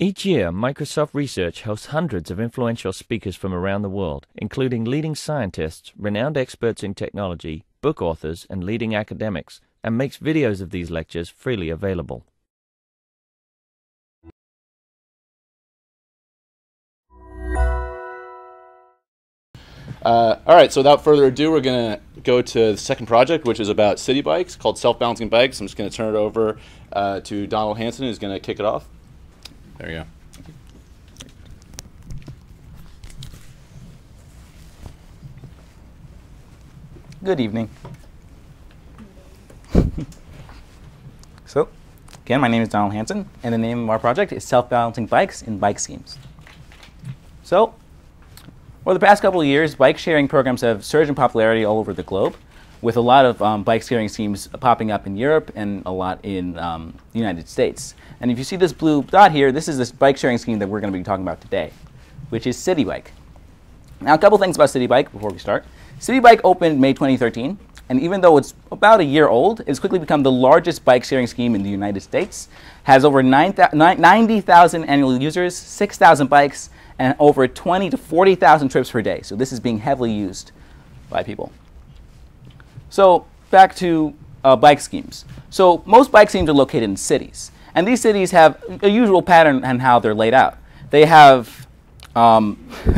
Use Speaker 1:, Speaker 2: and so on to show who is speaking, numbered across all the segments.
Speaker 1: Each year, Microsoft Research hosts hundreds of influential speakers from around the world, including leading scientists, renowned experts in technology, book authors, and leading academics, and makes videos of these lectures freely available.
Speaker 2: Uh, all right, so without further ado, we're going to go to the second project, which is about city bikes called Self Balancing Bikes. I'm just going to turn it over uh, to Donald Hanson, who's going to kick it off. There you go.
Speaker 3: Good evening. so, again, my name is Donald Hanson, and the name of our project is Self Balancing Bikes in Bike Schemes. So, over the past couple of years, bike sharing programs have surged in popularity all over the globe, with a lot of um, bike sharing schemes popping up in Europe and a lot in um, the United States. And if you see this blue dot here, this is this bike sharing scheme that we're going to be talking about today, which is Citi Bike. Now, a couple things about Citi Bike before we start. Citi Bike opened May 2013, and even though it's about a year old, it's quickly become the largest bike sharing scheme in the United States. Has over 90,000 annual users, 6,000 bikes, and over 20 to 40,000 trips per day. So this is being heavily used by people. So back to uh, bike schemes. So most bike schemes are located in cities, and these cities have a usual pattern on how they're laid out. They have um,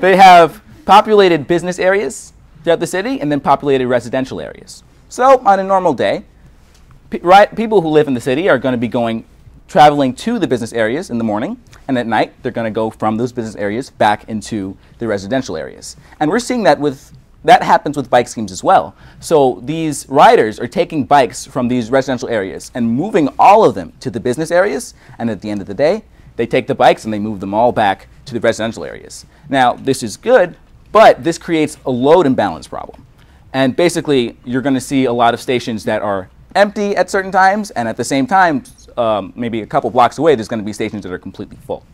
Speaker 3: they have populated business areas throughout the city, and then populated residential areas. So on a normal day, pe right, people who live in the city are going to be going traveling to the business areas in the morning, and at night they're going to go from those business areas back into the residential areas. And we're seeing that with that happens with bike schemes as well. So these riders are taking bikes from these residential areas and moving all of them to the business areas, and at the end of the day, they take the bikes and they move them all back to the residential areas. Now, this is good, but this creates a load imbalance problem. And basically, you're going to see a lot of stations that are empty at certain times, and at the same time, um, maybe a couple blocks away, there's going to be stations that are completely full.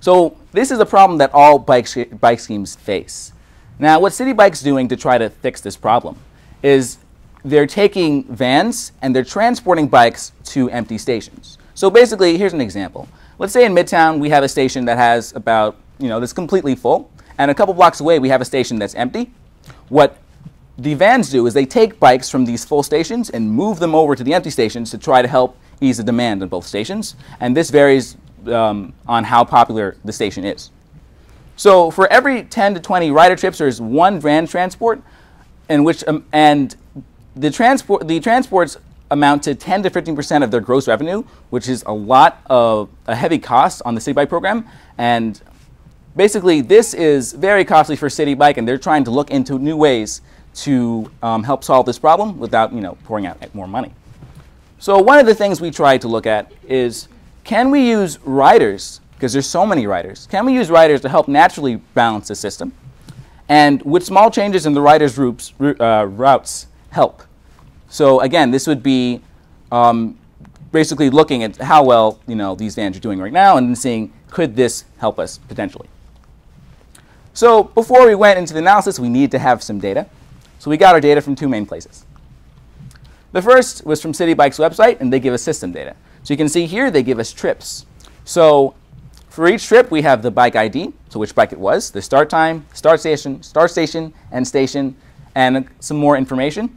Speaker 3: So this is a problem that all bike, bike schemes face. Now, what Citi Bike's doing to try to fix this problem is they're taking vans and they're transporting bikes to empty stations. So basically, here's an example. Let's say in Midtown we have a station that has about, you know, that's completely full, and a couple blocks away we have a station that's empty. What the vans do is they take bikes from these full stations and move them over to the empty stations to try to help ease the demand on both stations. And this varies um, on how popular the station is. So for every 10 to 20 rider trips, there's one van transport, in which um, and the transport the transports amount to 10 to 15 percent of their gross revenue, which is a lot of a heavy cost on the Citi Bike program. And basically, this is very costly for Citi Bike, and they're trying to look into new ways to um, help solve this problem without you know pouring out more money. So one of the things we try to look at is can we use riders because there's so many riders. Can we use riders to help naturally balance the system? And would small changes in the riders' routes, uh, routes help? So again, this would be um, basically looking at how well you know these vans are doing right now and seeing could this help us potentially. So before we went into the analysis, we needed to have some data. So we got our data from two main places. The first was from Citi Bike's website, and they give us system data. So you can see here they give us trips. So for each trip, we have the bike ID, so which bike it was, the start time, start station, start station, end station, and some more information.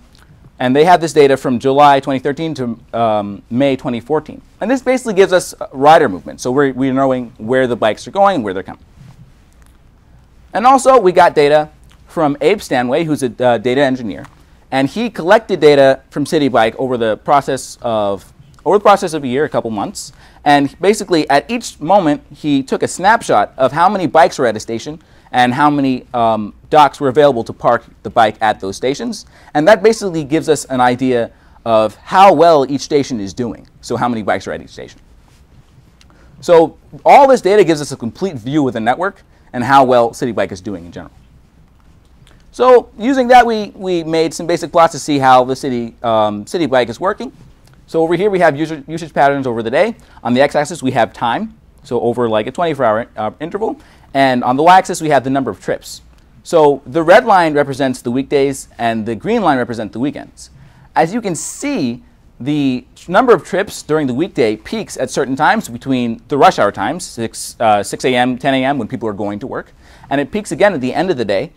Speaker 3: And they have this data from July 2013 to um, May 2014. And this basically gives us rider movement. So we're, we're knowing where the bikes are going, and where they're coming. And also, we got data from Abe Stanway, who's a uh, data engineer. And he collected data from Citi Bike over the process of over the process of a year, a couple months. And basically, at each moment, he took a snapshot of how many bikes were at a station and how many um, docks were available to park the bike at those stations. And that basically gives us an idea of how well each station is doing. So how many bikes are at each station. So all this data gives us a complete view of the network and how well Citi Bike is doing in general. So using that, we, we made some basic plots to see how the city, um, Citi Bike is working. So over here we have user, usage patterns over the day. On the x-axis we have time, so over like a 24-hour uh, interval. And on the y-axis we have the number of trips. So the red line represents the weekdays and the green line represents the weekends. As you can see, the number of trips during the weekday peaks at certain times between the rush hour times, 6, uh, 6 a.m., 10 a.m., when people are going to work, and it peaks again at the end of the day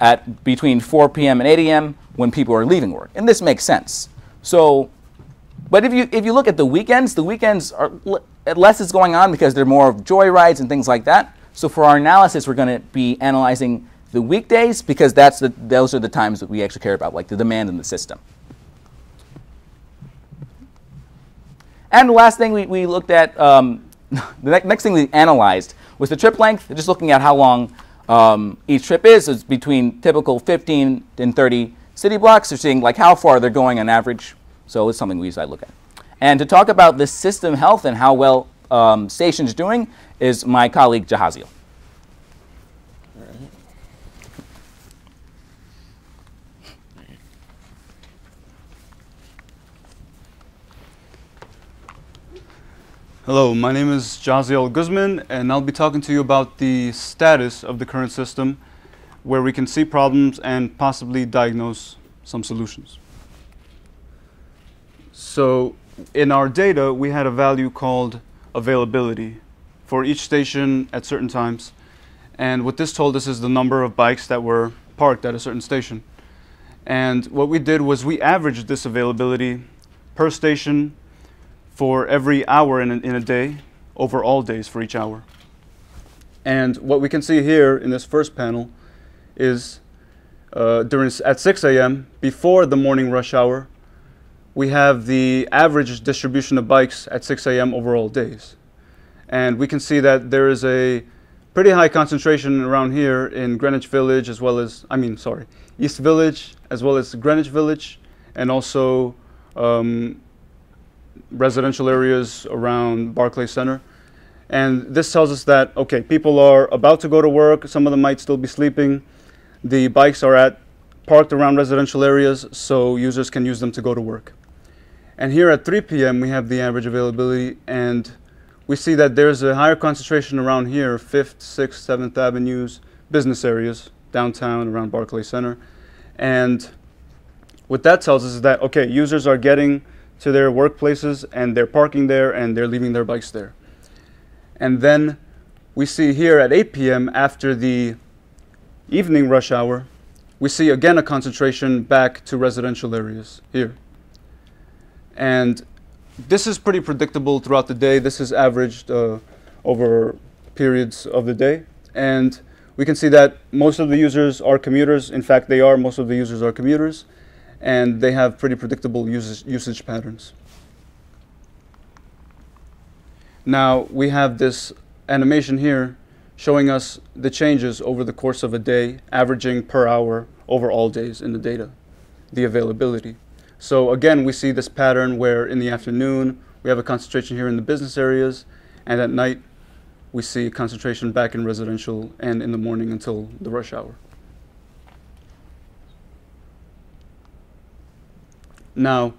Speaker 3: at between 4 p.m. and 8 a.m. when people are leaving work. And this makes sense. So, but if you, if you look at the weekends, the weekends are less is going on because they're more of joy rides and things like that. So for our analysis, we're going to be analyzing the weekdays because that's the, those are the times that we actually care about, like the demand in the system. And the last thing we, we looked at, um, the ne next thing we analyzed was the trip length, just looking at how long um, each trip is. It's between typical 15 and 30 city blocks. They're seeing like how far they're going on average. So it's something we usually look at. And to talk about the system health and how well um, stations doing is my colleague Jahaziel.
Speaker 4: Hello, my name is Jaziel Guzman, and I'll be talking to you about the status of the current system, where we can see problems and possibly diagnose some solutions. So, in our data, we had a value called availability for each station at certain times. And what this told us is the number of bikes that were parked at a certain station. And what we did was we averaged this availability per station for every hour in a, in a day over all days for each hour. And what we can see here in this first panel is uh, during at 6 a.m. before the morning rush hour, we have the average distribution of bikes at 6 a.m. over all days. And we can see that there is a pretty high concentration around here in Greenwich Village as well as, I mean, sorry, East Village as well as Greenwich Village and also um, residential areas around Barclay Center. And this tells us that, okay, people are about to go to work. Some of them might still be sleeping. The bikes are at parked around residential areas, so users can use them to go to work. And here at 3 p.m., we have the average availability, and we see that there's a higher concentration around here, 5th, 6th, 7th Avenues, business areas, downtown, around Barclay Center. And what that tells us is that, okay, users are getting to their workplaces and they're parking there and they're leaving their bikes there. And then we see here at 8 p.m. after the evening rush hour, we see again a concentration back to residential areas here. And this is pretty predictable throughout the day. This is averaged uh, over periods of the day. And we can see that most of the users are commuters. In fact, they are. Most of the users are commuters and they have pretty predictable usage, usage patterns. Now we have this animation here showing us the changes over the course of a day, averaging per hour over all days in the data, the availability. So again, we see this pattern where in the afternoon, we have a concentration here in the business areas, and at night, we see concentration back in residential and in the morning until the rush hour. Now,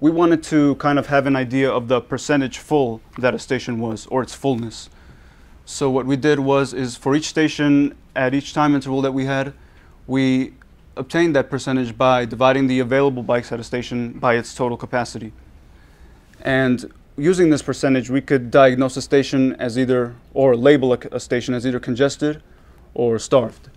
Speaker 4: we wanted to kind of have an idea of the percentage full that a station was, or its fullness. So what we did was, is for each station, at each time interval that we had, we obtained that percentage by dividing the available bikes at a station by its total capacity. And using this percentage, we could diagnose a station as either, or label a, a station as either congested or starved.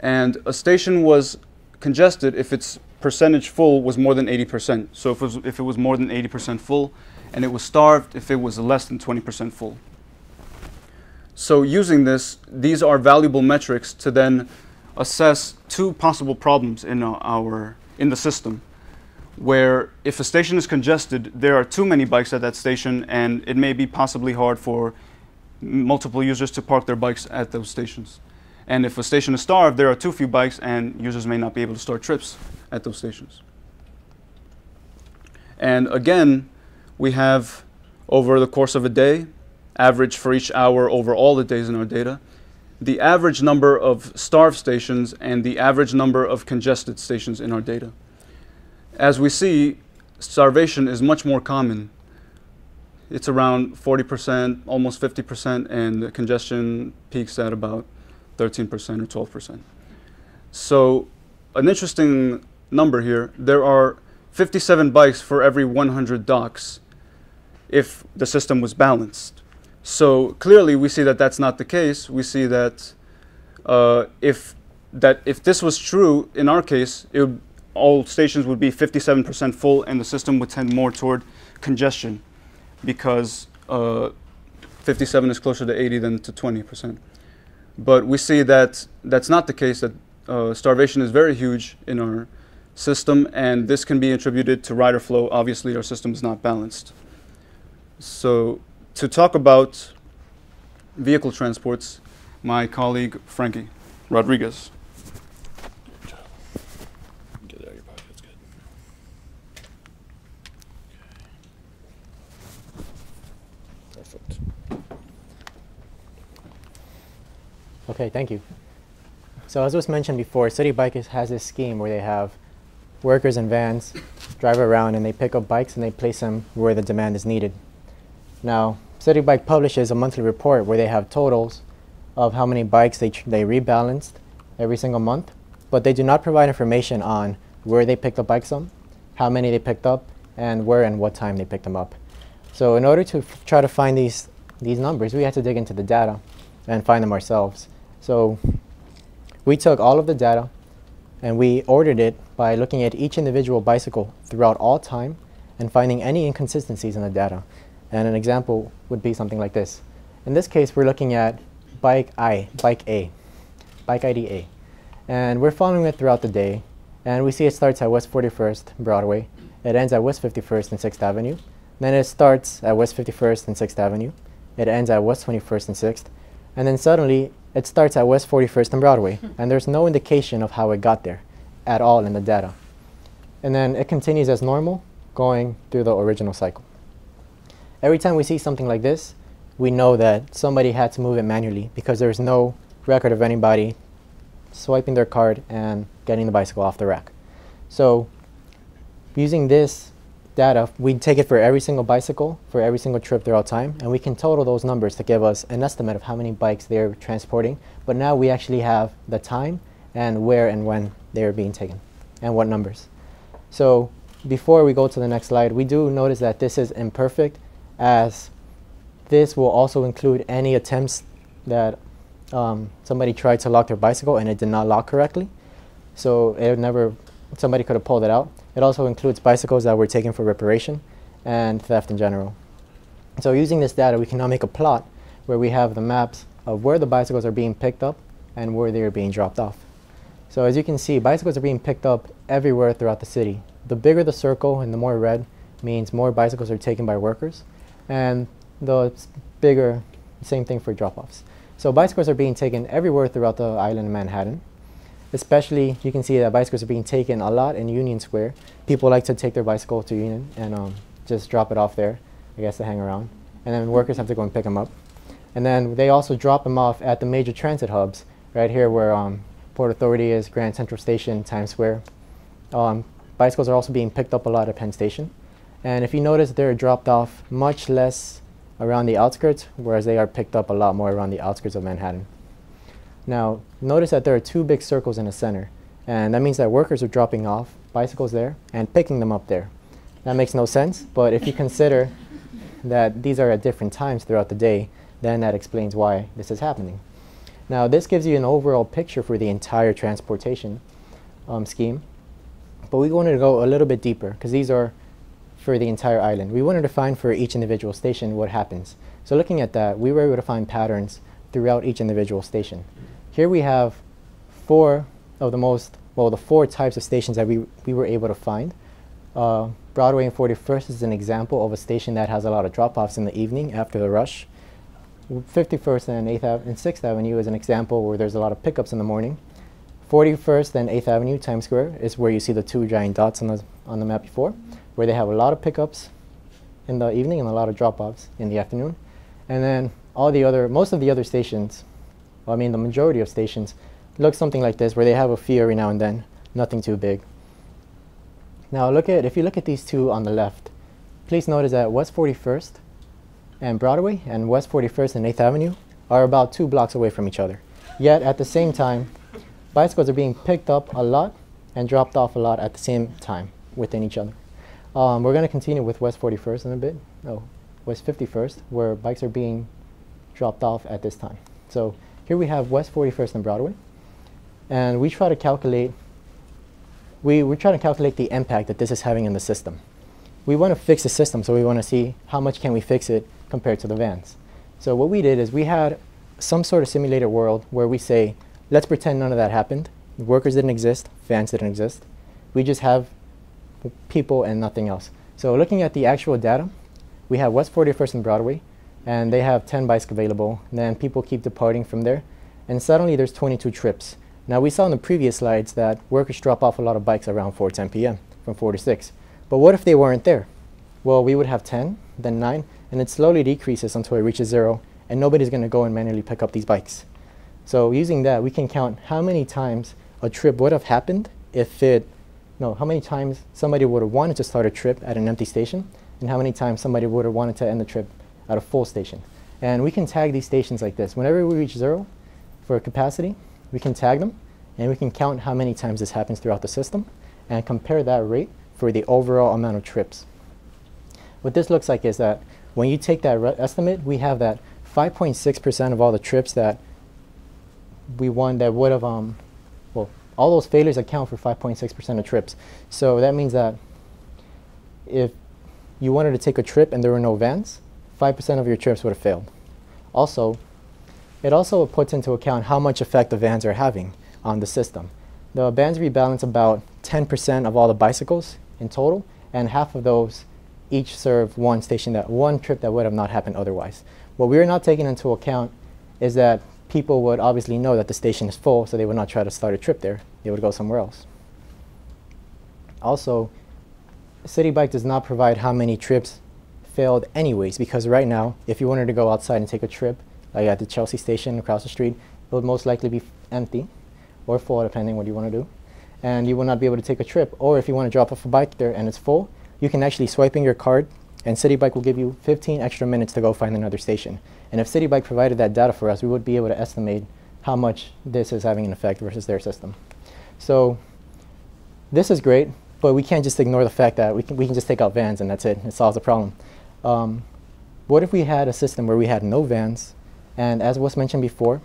Speaker 4: And a station was congested if its percentage full was more than 80%. So if it was, if it was more than 80% full, and it was starved if it was less than 20% full. So using this, these are valuable metrics to then assess two possible problems in our in the system, where if a station is congested, there are too many bikes at that station, and it may be possibly hard for multiple users to park their bikes at those stations. And if a station is starved, there are too few bikes, and users may not be able to start trips at those stations. And again, we have over the course of a day, average for each hour over all the days in our data, the average number of starved stations and the average number of congested stations in our data. As we see, starvation is much more common. It's around 40%, almost 50%, and congestion peaks at about 13% or 12%. So an interesting number here, there are 57 bikes for every 100 docks if the system was balanced. So clearly, we see that that's not the case. We see that uh, if that if this was true in our case, would, all stations would be 57% full, and the system would tend more toward congestion, because uh, 57 is closer to 80 than to 20%. But we see that that's not the case. That uh, starvation is very huge in our system, and this can be attributed to rider flow. Obviously, our system is not balanced. So, to talk about vehicle transports, my colleague Frankie Rodriguez.
Speaker 5: Okay, thank you. So as was mentioned before, Citi Bike has this scheme where they have workers and vans drive around and they pick up bikes and they place them where the demand is needed. Now, Citi Bike publishes a monthly report where they have totals of how many bikes they, they rebalanced every single month, but they do not provide information on where they picked up bikes from, how many they picked up, and where and what time they picked them up. So in order to try to find these, these numbers, we had to dig into the data and find them ourselves. So we took all of the data and we ordered it by looking at each individual bicycle throughout all time and finding any inconsistencies in the data. And an example would be something like this. In this case, we're looking at bike I, bike A, bike ID A. And we're following it throughout the day. And we see it starts at West 41st Broadway. It ends at West 51st and 6th Avenue. Then it starts at West 51st and 6th Avenue. It ends at West 21st and 6th. And then suddenly it starts at West 41st and Broadway. and there's no indication of how it got there at all in the data. And then it continues as normal, going through the original cycle. Every time we see something like this, we know that somebody had to move it manually because there's no record of anybody swiping their card and getting the bicycle off the rack. So using this data, we take it for every single bicycle, for every single trip throughout time, and we can total those numbers to give us an estimate of how many bikes they're transporting. But now we actually have the time and where and when they're being taken and what numbers. So before we go to the next slide, we do notice that this is imperfect as this will also include any attempts that um, somebody tried to lock their bicycle and it did not lock correctly. So it never, somebody could have pulled it out. It also includes bicycles that were taken for reparation and theft in general. So using this data, we can now make a plot where we have the maps of where the bicycles are being picked up and where they are being dropped off. So as you can see, bicycles are being picked up everywhere throughout the city. The bigger the circle and the more red means more bicycles are taken by workers, and the bigger, same thing for drop-offs. So bicycles are being taken everywhere throughout the island of Manhattan. Especially, you can see that bicycles are being taken a lot in Union Square. People like to take their bicycle to Union and um, just drop it off there, I guess, to hang around. And then workers have to go and pick them up. And then they also drop them off at the major transit hubs, right here where um, Port Authority is, Grand Central Station, Times Square. Um, bicycles are also being picked up a lot at Penn Station. And if you notice, they're dropped off much less around the outskirts, whereas they are picked up a lot more around the outskirts of Manhattan. Now, notice that there are two big circles in the center, and that means that workers are dropping off bicycles there and picking them up there. That makes no sense, but if you consider that these are at different times throughout the day, then that explains why this is happening. Now, this gives you an overall picture for the entire transportation um, scheme, but we wanted to go a little bit deeper because these are for the entire island. We wanted to find for each individual station what happens. So looking at that, we were able to find patterns throughout each individual station. Here we have four of the most, well, the four types of stations that we, we were able to find. Uh, Broadway and 41st is an example of a station that has a lot of drop-offs in the evening after the rush. 51st and 8th Ave- and 6th Avenue is an example where there's a lot of pickups in the morning. 41st and 8th Avenue, Times Square, is where you see the two giant dots on the, on the map before, where they have a lot of pickups in the evening and a lot of drop-offs in the afternoon. And then all the other, most of the other stations, well, I mean the majority of stations, look something like this, where they have a few every now and then, nothing too big. Now look at, if you look at these two on the left, please notice that West 41st and Broadway and West 41st and 8th Avenue are about two blocks away from each other. Yet at the same time, bicycles are being picked up a lot and dropped off a lot at the same time within each other. Um, we're going to continue with West 41st in a bit. No, West 51st, where bikes are being dropped off at this time. So here we have West 41st and Broadway, and we try to calculate. We we try to calculate the impact that this is having in the system. We want to fix the system, so we want to see how much can we fix it compared to the vans. So what we did is we had some sort of simulated world where we say, let's pretend none of that happened. Workers didn't exist, vans didn't exist. We just have people and nothing else. So looking at the actual data, we have West 41st and Broadway, and they have 10 bikes available. And then people keep departing from there, and suddenly there's 22 trips. Now we saw in the previous slides that workers drop off a lot of bikes around 4:10 p.m. from 4 to 6. But what if they weren't there? Well, we would have 10, then 9, and it slowly decreases until it reaches zero, and nobody's going to go and manually pick up these bikes. So using that, we can count how many times a trip would have happened if it, no, how many times somebody would have wanted to start a trip at an empty station, and how many times somebody would have wanted to end the trip at a full station. And we can tag these stations like this. Whenever we reach zero for a capacity, we can tag them, and we can count how many times this happens throughout the system, and compare that rate for the overall amount of trips. What this looks like is that when you take that estimate, we have that 5.6% of all the trips that we won that would have, um, all those failures account for 5.6% of trips. So that means that if you wanted to take a trip and there were no vans, 5% of your trips would have failed. Also, it also puts into account how much effect the vans are having on the system. The vans rebalance about 10% of all the bicycles in total, and half of those each serve one station that one trip that would have not happened otherwise. What we're not taking into account is that people would obviously know that the station is full, so they would not try to start a trip there. They would go somewhere else. Also, Citi Bike does not provide how many trips failed anyways, because right now, if you wanted to go outside and take a trip, like at the Chelsea station across the street, it would most likely be empty or full, depending what you want to do. And you will not be able to take a trip. Or if you want to drop off a bike there and it's full, you can actually swipe in your card and Citi Bike will give you 15 extra minutes to go find another station. And if Citi Bike provided that data for us, we would be able to estimate how much this is having an effect versus their system. So this is great, but we can't just ignore the fact that we can, we can just take out vans and that's it. It solves the problem. Um, what if we had a system where we had no vans, and as was mentioned before,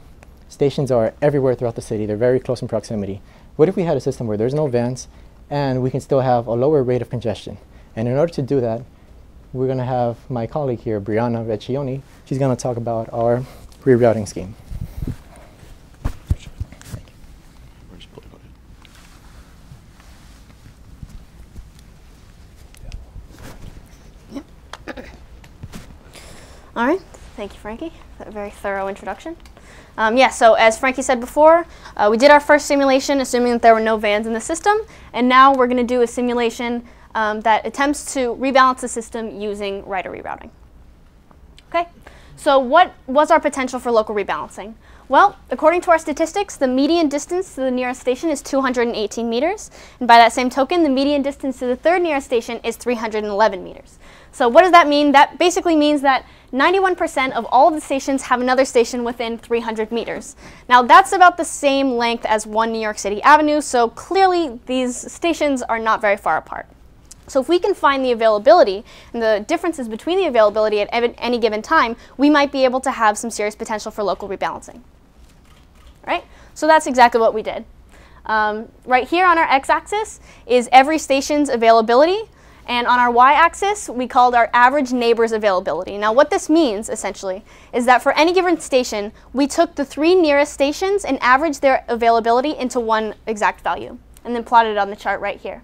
Speaker 5: stations are everywhere throughout the city. They're very close in proximity. What if we had a system where there's no vans, and we can still have a lower rate of congestion? And in order to do that, we're going to have my colleague here, Brianna Vecchioni. She's going to talk about our rerouting scheme.
Speaker 6: All right, thank you, Frankie, for very thorough introduction. Um, yeah, so as Frankie said before, uh, we did our first simulation assuming that there were no vans in the system, and now we're going to do a simulation um, that attempts to rebalance the system using rider rerouting. Okay, so what was our potential for local rebalancing? Well, according to our statistics, the median distance to the nearest station is 218 meters. And by that same token, the median distance to the third nearest station is 311 meters. So what does that mean? That basically means that 91% of all of the stations have another station within 300 meters. Now that's about the same length as one New York City Avenue, so clearly these stations are not very far apart. So if we can find the availability and the differences between the availability at any given time, we might be able to have some serious potential for local rebalancing. Right? So that's exactly what we did. Um, right here on our x-axis is every station's availability. And on our y-axis, we called our average neighbor's availability. Now what this means, essentially, is that for any given station, we took the three nearest stations and averaged their availability into one exact value, and then plotted it on the chart right here.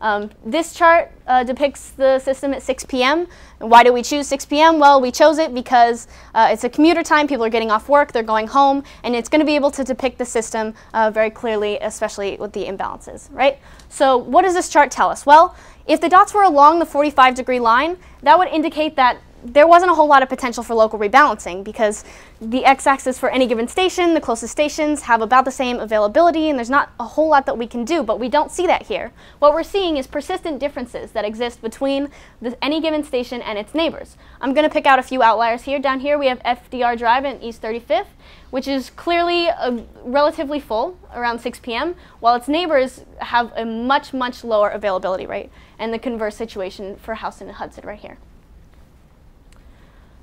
Speaker 6: Um, this chart uh, depicts the system at 6 p.m. And why do we choose 6 p.m.? Well, we chose it because uh, it's a commuter time, people are getting off work, they're going home, and it's going to be able to depict the system uh, very clearly, especially with the imbalances, right? So what does this chart tell us? Well, if the dots were along the 45 degree line, that would indicate that there wasn't a whole lot of potential for local rebalancing because the x-axis for any given station, the closest stations have about the same availability and there's not a whole lot that we can do, but we don't see that here. What we're seeing is persistent differences that exist between the, any given station and its neighbors. I'm going to pick out a few outliers here. Down here we have FDR Drive and East 35th, which is clearly uh, relatively full around 6 p.m., while its neighbors have a much, much lower availability rate, and the converse situation for Houston and Hudson right here.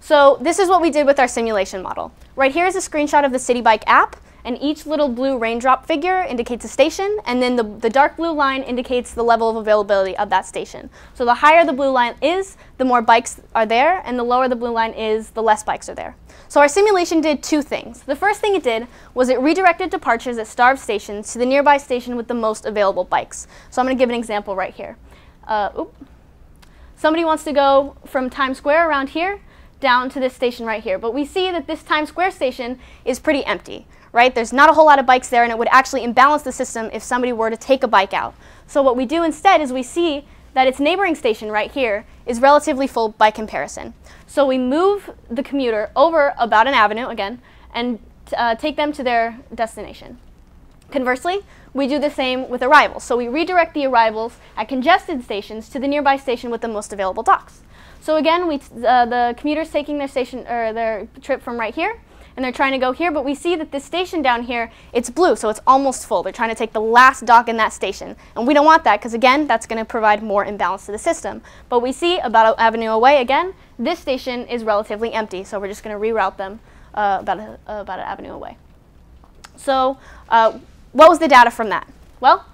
Speaker 6: So this is what we did with our simulation model. Right here is a screenshot of the Citi Bike app, and each little blue raindrop figure indicates a station, and then the, the dark blue line indicates the level of availability of that station. So the higher the blue line is, the more bikes are there, and the lower the blue line is, the less bikes are there. So our simulation did two things. The first thing it did was it redirected departures at starved stations to the nearby station with the most available bikes. So I'm going to give an example right here. Uh, Somebody wants to go from Times Square around here down to this station right here. But we see that this Times Square station is pretty empty, right? There's not a whole lot of bikes there, and it would actually imbalance the system if somebody were to take a bike out. So what we do instead is we see that its neighboring station right here is relatively full by comparison. So we move the commuter over about an avenue, again, and uh, take them to their destination. Conversely, we do the same with arrivals. So we redirect the arrivals at congested stations to the nearby station with the most available docks. So again, we uh, the commuter's taking their station or their trip from right here, and they're trying to go here, but we see that this station down here, it's blue, so it's almost full. They're trying to take the last dock in that station. And we don't want that, because again, that's going to provide more imbalance to the system. But we see about an avenue away, again, this station is relatively empty, so we're just going to reroute them uh, about, a, uh, about an avenue away. So uh, what was the data from that? Well,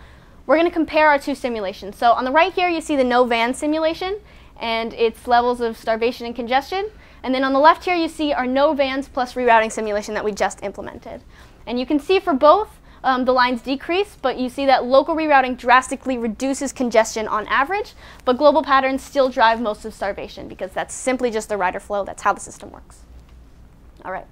Speaker 6: we're going to compare our two simulations. So on the right here, you see the no van simulation, and its levels of starvation and congestion. And then on the left here, you see our no vans plus rerouting simulation that we just implemented. And you can see for both, um, the lines decrease, but you see that local rerouting drastically reduces congestion on average, but global patterns still drive most of starvation because that's simply just the rider flow. That's how the system works. All right.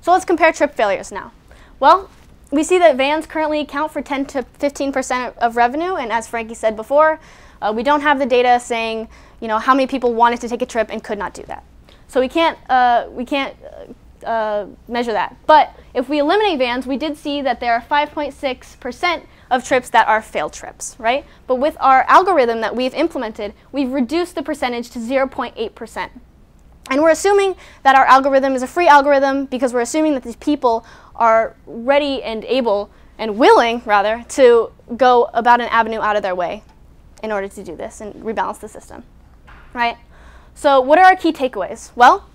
Speaker 6: So let's compare trip failures now. Well, we see that vans currently account for 10 to 15% of revenue, and as Frankie said before, uh, we don't have the data saying you know, how many people wanted to take a trip and could not do that. So we can't, uh, we can't uh, uh measure that. But if we eliminate vans, we did see that there are 5.6% of trips that are failed trips, right? But with our algorithm that we've implemented, we've reduced the percentage to 0.8%. And we're assuming that our algorithm is a free algorithm because we're assuming that these people are ready and able and willing, rather, to go about an avenue out of their way in order to do this and rebalance the system, right? So what are our key takeaways? Well,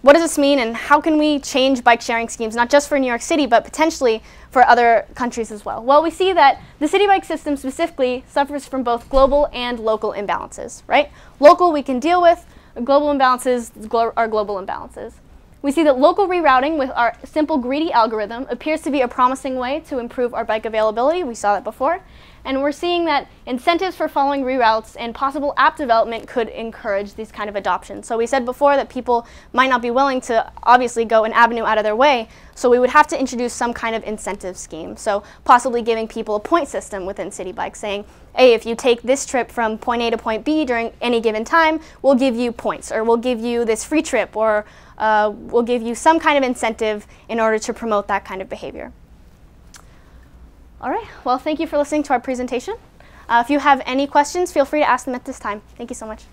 Speaker 6: what does this mean and how can we change bike sharing schemes, not just for New York City, but potentially for other countries as well? Well, we see that the Citi Bike system specifically suffers from both global and local imbalances, right? Local we can deal with, global imbalances glo are global imbalances. We see that local rerouting with our simple greedy algorithm appears to be a promising way to improve our bike availability. We saw that before. And we're seeing that incentives for following reroutes and possible app development could encourage these kind of adoption. So we said before that people might not be willing to obviously go an avenue out of their way, so we would have to introduce some kind of incentive scheme. So possibly giving people a point system within Citi Bike saying, hey, if you take this trip from point A to point B during any given time, we'll give you points, or we'll give you this free trip, or uh, we'll give you some kind of incentive in order to promote that kind of behavior. All right, well, thank you for listening to our presentation. Uh, if you have any questions, feel free to ask them at this time. Thank you so much.